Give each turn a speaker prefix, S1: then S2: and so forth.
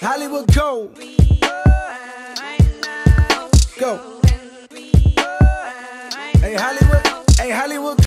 S1: Hollywood go. Go. Hey Hollywood, hey Hollywood.